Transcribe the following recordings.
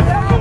Yeah.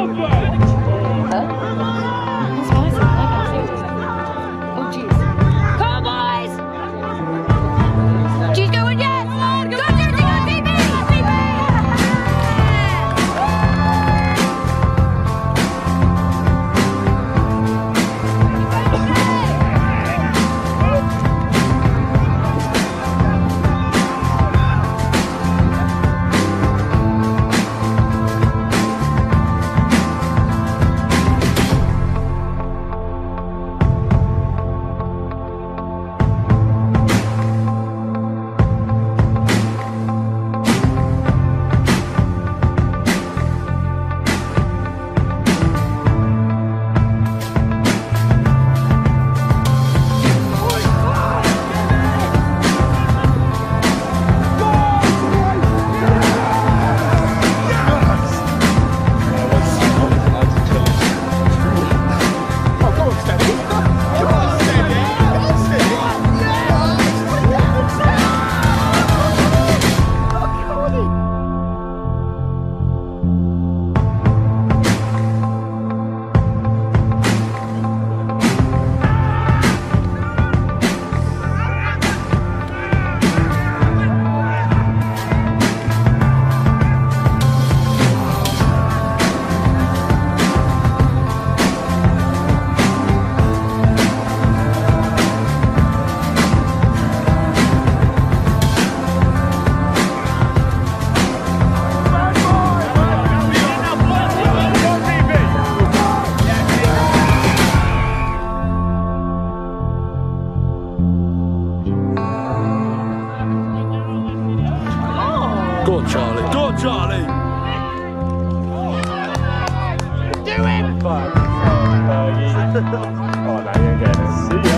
Oh, Go on, Charlie. Go on, Charlie. Do it! oh, no, you're getting it. See ya.